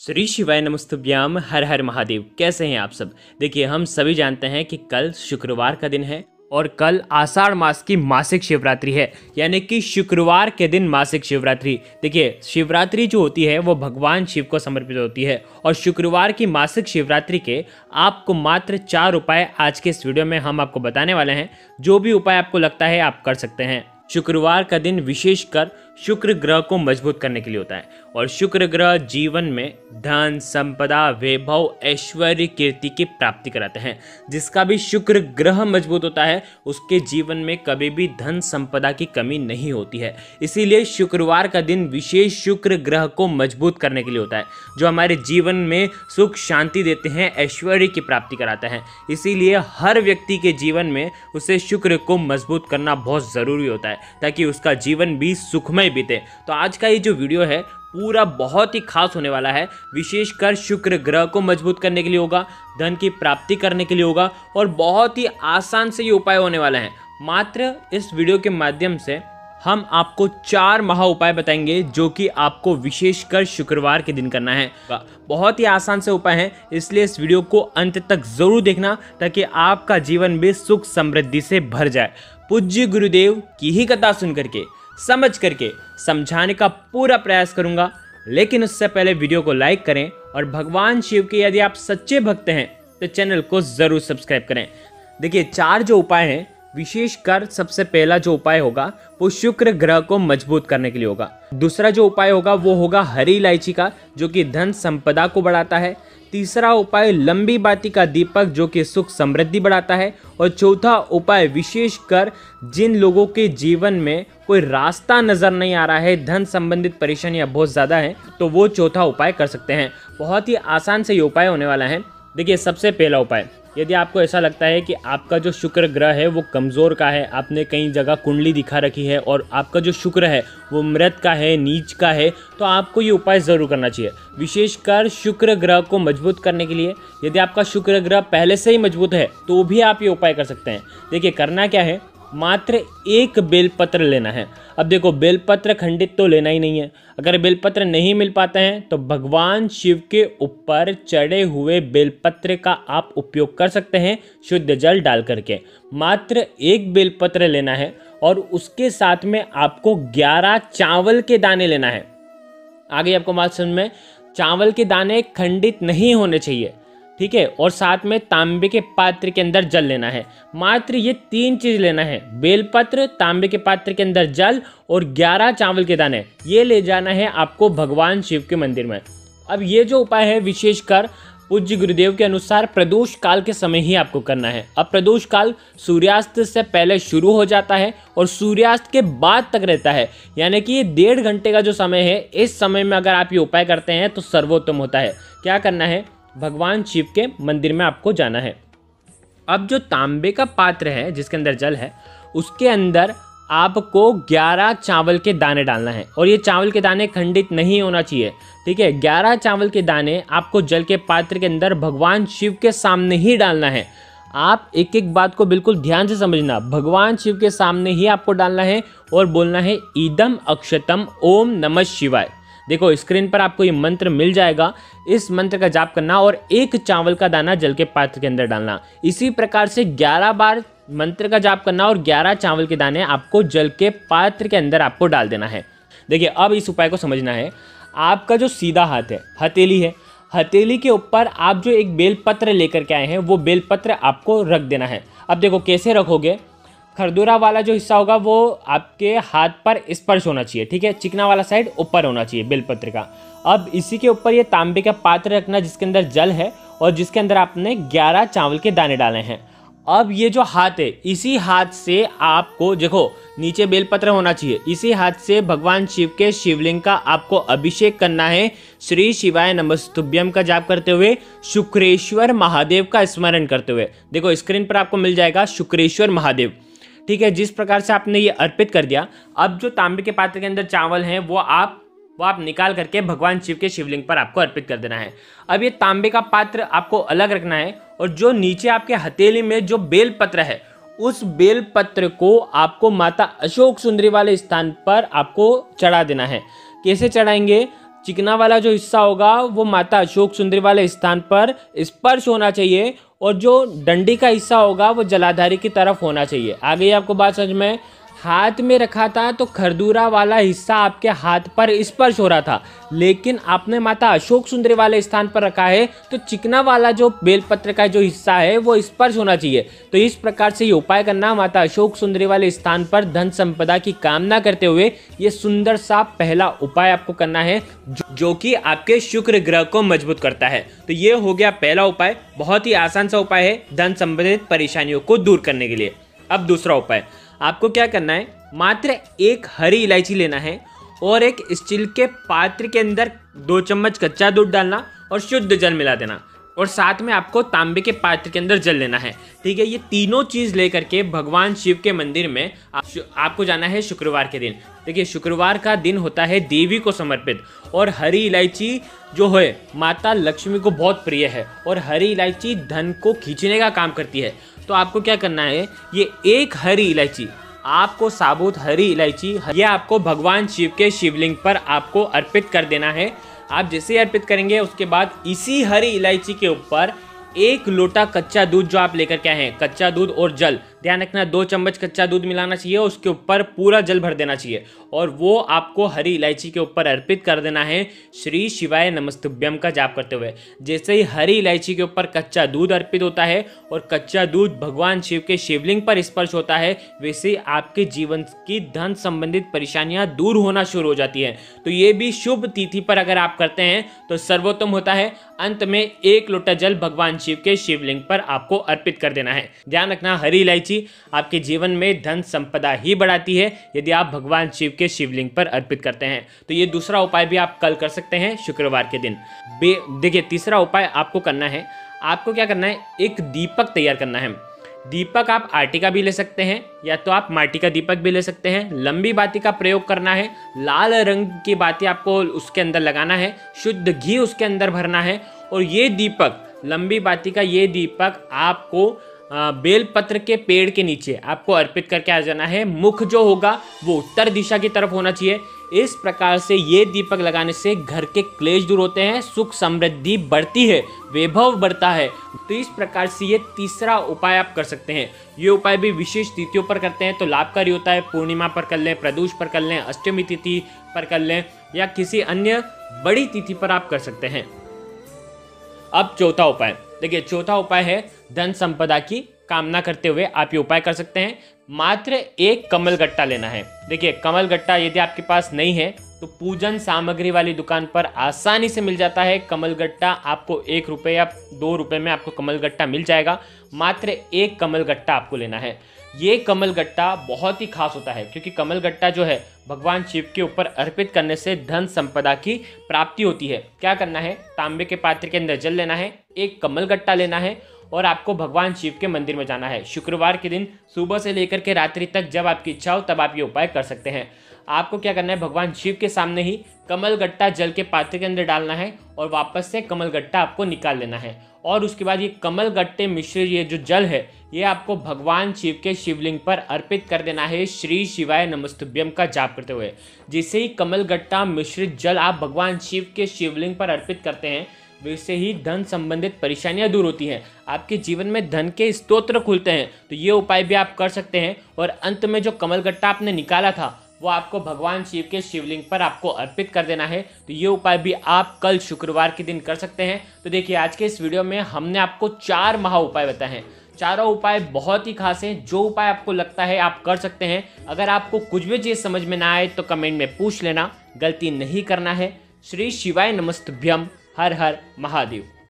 श्री शिवाय नमस्तुभ्याम, हर हर महादेव। कैसे हैं आप सब? देखिए, हम सभी जानते हैं कि कल शुक्रवार का दिन है और कल आषाढ़ मास की मासिक शिवरात्रि है, यानी कि शुक्रवार के दिन मासिक शिवरात्रि। देखिए, शिवरात्रि जो होती है, वो भगवान शिव को समर्पित होती है और शुक्रवार की मासिक शिवरात्रि के आपको मात्र चार उपाय आज के इस वीडियो में हम आपको बताने वाले हैं। जो भी उपाय आपको लगता है, आप कर सकते हैं। शुक्रवार का दिन विशेषकर शुक्र ग्रह को मज़बूत करने के लिए होता है। और शुक्र ग्रह जीवन में धन, संपदा, वैभव, ऐश्वर्य, कीर्ति की प्राप्ति कराते हैं। जिसका भी शुक्र ग्रह मज़बूत होता है, उसके जीवन में कभी भी धन, संपदा की कमी नहीं होती है। इसीलिए शुक्रवार का दिन विशेष शुक्र ग्रह को मज़बूत करने के लिए होता है, जो हमारे जीवन में सुख, शांति देते हैं, ऐश्वर्य की प्राप्ति कराते हैं। इसीलिए हर व्यक्ति के जीवन में उसे शुक्र को मज़बूत करना बहुत ज़रूरी होता है, ताकि उसका जीवन भी सुखमय बीते। तो आज का ये जो वीडियो है, पूरा बहुत ही खास होने वाला है। विशेषकर शुक्र ग्रह को मज़बूत करने के लिए होगा, धन की प्राप्ति करने के लिए होगा, और बहुत ही आसान से ये उपाय होने वाला है। मात्र इस वीडियो के माध्यम से हम आपको चार महा उपाय बताएँगे, जो कि आपको विशेषकर शुक्रवार के दिन करना है। बहुत ही आसान से उपाय हैं, इसलिए इस वीडियो को अंत तक ज़रूर देखना, ताकि आपका जीवन भी सुख समृद्धि से भर जाए। पूज्य गुरुदेव की ही कथा सुन करके। समझ करके समझाने का पूरा प्रयास करूँगा। लेकिन उससे पहले वीडियो को लाइक करें और भगवान शिव के यदि आप सच्चे भक्त हैं तो चैनल को ज़रूर सब्सक्राइब करें। देखिए, चार जो उपाय हैं विशेषकर सबसे पहला जो उपाय होगा, वो शुक्र ग्रह को मज़बूत करने के लिए होगा। दूसरा जो उपाय होगा, वो होगा हरी इलायची का, जो कि धन संपदा को बढ़ाता है। तीसरा उपाय लंबी बाती का दीपक जो कि सुख समृद्धि बढ़ाता है। और चौथा उपाय विशेषकर जिन लोगों के जीवन में कोई रास्ता नज़र नहीं आ रहा है, धन संबंधित परेशानियाँ बहुत ज़्यादा हैं तो वो चौथा उपाय कर सकते हैं। बहुत ही आसान से ये उपाय होने वाला है। देखिए, सबसे पहला उपाय। यदि आपको ऐसा लगता है कि आपका जो शुक्र ग्रह है वो कमज़ोर का है, आपने कई जगह कुंडली दिखा रखी है और आपका जो शुक्र है वो मृत का है, नीच का है तो आपको ये उपाय ज़रूर करना चाहिए। विशेषकर शुक्र ग्रह को मज़बूत करने के लिए यदि आपका शुक्र ग्रह पहले से ही मज़बूत है तो भी आप ये उपाय कर सकते हैं। देखिए, करना क्या है? मात्र एक बेलपत्र लेना है। अब देखो, बेलपत्र खंडित तो लेना ही नहीं है। अगर बेलपत्र नहीं मिल पाते हैं तो भगवान शिव के ऊपर चढ़े हुए बेलपत्र का आप उपयोग कर सकते हैं शुद्ध जल डाल करके। मात्र एक बेलपत्र लेना है और उसके साथ में आपको ग्यारह चावल के दाने लेना है। आगे आपको बात समझ में, चावल के दाने खंडित नहीं होने चाहिए। ठीक है? और साथ में तांबे के पात्र के अंदर जल लेना है। मात्र ये तीन चीज़ लेना है। बेलपत्र, तांबे के पात्र के अंदर जल और ग्यारह चावल के दाने। ये ले जाना है आपको भगवान शिव के मंदिर में। अब ये जो उपाय है, विशेषकर पूज्य गुरुदेव के अनुसार प्रदोष काल के समय ही आपको करना है। अब प्रदोष काल सूर्यास्त से पहले शुरू हो जाता है और सूर्यास्त के बाद तक रहता है। यानी कि ये डेढ़ घंटे का जो समय है, इस समय में अगर आप ये उपाय करते हैं तो सर्वोत्तम होता है। क्या करना है? भगवान शिव के मंदिर में आपको जाना है। अब जो तांबे का पात्र है, जिसके अंदर जल है, उसके अंदर आपको 11 चावल के दाने डालना है। और ये चावल के दाने खंडित नहीं होना चाहिए, ठीक है? 11 चावल के दाने आपको जल के पात्र के अंदर भगवान शिव के सामने ही डालना है। आप एक एक बात को बिल्कुल ध्यान से समझना। भगवान शिव के सामने ही आपको डालना है और बोलना है, ईदम अक्षतम ओम नमः शिवाय। देखो स्क्रीन पर आपको ये मंत्र मिल जाएगा। इस मंत्र का जाप करना और एक चावल का दाना जल के पात्र के अंदर डालना। इसी प्रकार से 11 बार मंत्र का जाप करना और 11 चावल के दाने आपको जल के पात्र के अंदर आपको डाल देना है। देखिए, अब इस उपाय को समझना है। आपका जो सीधा हाथ है, हथेली है, हथेली के ऊपर आप जो एक बेलपत्र लेकर के आए हैं, वो बेलपत्र आपको रख देना है। अब देखो, कैसे रखोगे? खरदूरा वाला जो हिस्सा होगा, वो आपके हाथ पर स्पर्श होना चाहिए, ठीक है? चिकना वाला साइड ऊपर होना चाहिए बेलपत्र का। अब इसी के ऊपर ये तांबे का पात्र रखना, जिसके अंदर जल है और जिसके अंदर आपने 11 चावल के दाने डाले हैं। अब ये जो हाथ है, इसी हाथ से आपको, देखो, नीचे बेलपत्र होना चाहिए। इसी हाथ से भगवान शिव के शिवलिंग का आपको अभिषेक करना है। श्री शिवाय नमस्तुभ्यम का जाप करते हुए, शुक्रेश्वर महादेव का स्मरण करते हुए। देखो स्क्रीन पर आपको मिल जाएगा शुक्रेश्वर महादेव। ठीक है, जिस प्रकार से आपने ये अर्पित कर दिया, अब जो तांबे के पात्र के अंदर चावल हैं, वो आप वो आप निकाल करके भगवान शिव के शिवलिंग पर आपको अर्पित कर देना है। अब ये तांबे का पात्र आपको अलग रखना है और जो नीचे आपके हथेली में जो बेल पत्र है, उस बेल पत्र को आपको माता अशोक सुंदरी वाले स्थान पर आपको चढ़ा देना है। कैसे चढ़ाएँगे? चिकना वाला जो हिस्सा होगा, वो माता अशोक सुंदरी वाले स्थान पर स्पर्श होना चाहिए और जो डंडी का हिस्सा होगा वो जलाधारी की तरफ़ होना चाहिए। आगे आपको बात समझ में हाथ में रखा था तो खरदूरा वाला हिस्सा आपके हाथ पर स्पर्श हो रहा था। लेकिन आपने माता अशोक सुंदरी वाले स्थान पर रखा है तो चिकना वाला जो बेलपत्र का जो हिस्सा है वो स्पर्श होना चाहिए। तो इस प्रकार से ये उपाय करना माता अशोक सुंदरी वाले स्थान पर धन संपदा की कामना करते हुए ये सुंदर सा पहला उपाय आपको करना है जो, जो कि आपके शुक्र ग्रह को मज़बूत करता है। तो ये हो गया पहला उपाय। बहुत ही आसान सा उपाय है धन संबंधित परेशानियों को दूर करने के लिए। अब दूसरा उपाय। आपको क्या करना है? मात्र एक हरी इलायची लेना है और एक स्टील के पात्र के अंदर दो चम्मच कच्चा दूध डालना और शुद्ध जल मिला देना। और साथ में आपको तांबे के पात्र के अंदर जल लेना है। ठीक है ये तीनों चीज़ लेकर के भगवान शिव के मंदिर में आप, आपको जाना है शुक्रवार के दिन। देखिए शुक्रवार का दिन होता है देवी को समर्पित और हरी इलायची जो है माता लक्ष्मी को बहुत प्रिय है और हरी इलायची धन को खींचने का काम करती है। तो आपको क्या करना है, ये एक हरी इलायची, आपको साबुत हरी इलायची, ये आपको भगवान शिव के शिवलिंग पर आपको अर्पित कर देना है। आप जैसे अर्पित करेंगे, उसके बाद इसी हरी इलायची के ऊपर एक लोटा कच्चा दूध जो आप लेकर के आए हैं, कच्चा दूध और जल ध्यान रखना, दो चम्मच कच्चा दूध मिलाना चाहिए, उसके ऊपर पूरा जल भर देना चाहिए। और वो आपको हरी इलायची के ऊपर अर्पित कर देना है, श्री शिवाय नमस्तुभ्यम का जाप करते हुए। जैसे ही हरी इलायची के ऊपर कच्चा दूध अर्पित होता है और कच्चा दूध भगवान शिव के शिवलिंग पर स्पर्श होता है, वैसे आपके जीवन की धन संबंधित परेशानियाँ दूर होना शुरू हो जाती है। तो ये भी शुभ तिथि पर अगर आप करते हैं तो सर्वोत्तम होता है। अंत में एक लोटा जल भगवान शिव के शिवलिंग पर आपको अर्पित कर देना है। ध्यान रखना, हरी इलायची आपके जीवन में धन संपदा ही बढ़ाती है, यदि आप भगवान शिव के शिवलिंग पर अर्पित करते हैं। तो ये दूसरा उपाय भी आप कल कर सकते हैं, शुक्रवार के दिन। देखिए, तीसरा उपाय आपको करना है। आपको क्या करना है? एक दीपक तैयार करना है। दीपक आप आर्टी का भी ले सकते हैं, या तो आप माटी का दीपक भी ले सकते हैं। लंबी बाती का प्रयोग करना है, लाल रंग की बाती आपको उसके अंदर लगाना है, शुद्ध घी उसके अंदर भरना है, और ये दीपक, लंबी बाती का ये दीपक आपको बेलपत्र के पेड़ के नीचे आपको अर्पित करके आ जाना है। मुख जो होगा, वो उत्तर दिशा की तरफ़ होना चाहिए। इस प्रकार से ये दीपक लगाने से घर के क्लेश दूर होते हैं, सुख समृद्धि बढ़ती है, वैभव बढ़ता है। तो इस प्रकार से ये तीसरा उपाय आप कर सकते हैं। ये उपाय भी विशेष तिथियों पर करते हैं तो लाभकारी होता है। पूर्णिमा पर कर लें, प्रदोष पर कर लें, अष्टमी तिथि पर कर लें, या किसी अन्य बड़ी तिथि पर आप कर सकते हैं। अब चौथा उपाय। देखिए, चौथा उपाय है धन संपदा की कामना करते हुए आप ये उपाय कर सकते हैं। मात्र एक कमल गट्टा लेना है। देखिए, कमल गट्टा यदि आपके पास नहीं है तो पूजन सामग्री वाली दुकान पर आसानी से मिल जाता है। कमल गट्टा आपको एक रुपये या दो रुपये में आपको कमल गट्टा मिल जाएगा। मात्र एक कमल गट्टा आपको लेना है। ये कमल गट्टा बहुत ही खास होता है, क्योंकि कमल गट्टा जो है, भगवान शिव के ऊपर अर्पित करने से धन संपदा की प्राप्ति होती है। क्या करना है? तांबे के पात्र के अंदर जल लेना है, एक कमल गट्टा लेना है और आपको भगवान शिव के मंदिर में जाना है। शुक्रवार के दिन सुबह से लेकर के रात्रि तक जब आपकी इच्छा हो, तब आप ये उपाय कर सकते हैं। आपको क्या करना है? भगवान शिव के सामने ही कमल गट्टा जल के पात्र के अंदर डालना है और वापस से कमल गट्टा आपको निकाल लेना है। और उसके बाद ये कमल गट्टे मिश्र ये जो जल है, ये आपको भगवान शिव के शिवलिंग पर अर्पित कर देना है श्री शिवाय नमस्तुभ्यम का जाप करते हुए। जिससे ही कमल गट्टा मिश्रित जल आप भगवान शिव के शिवलिंग पर अर्पित करते हैं वैसे ही धन संबंधित परेशानियाँ दूर होती हैं। आपके जीवन में धन के स्तोत्र खुलते हैं तो ये उपाय भी आप कर सकते हैं। और अंत में जो कमल गट्टा आपने निकाला था, वो आपको भगवान शिव के शिवलिंग पर आपको अर्पित कर देना है। तो ये उपाय भी आप कल शुक्रवार के दिन कर सकते हैं। तो देखिए, आज के इस वीडियो में हमने आपको चार महा उपाय बताए हैं। चारों उपाय बहुत ही खास हैं। जो उपाय आपको लगता है आप कर सकते हैं। अगर आपको कुछ भी चीज़ समझ में ना आए तो कमेंट में पूछ लेना। गलती नहीं करना है। श्री शिवाय नमस्तभ्यम। हर हर महादेव।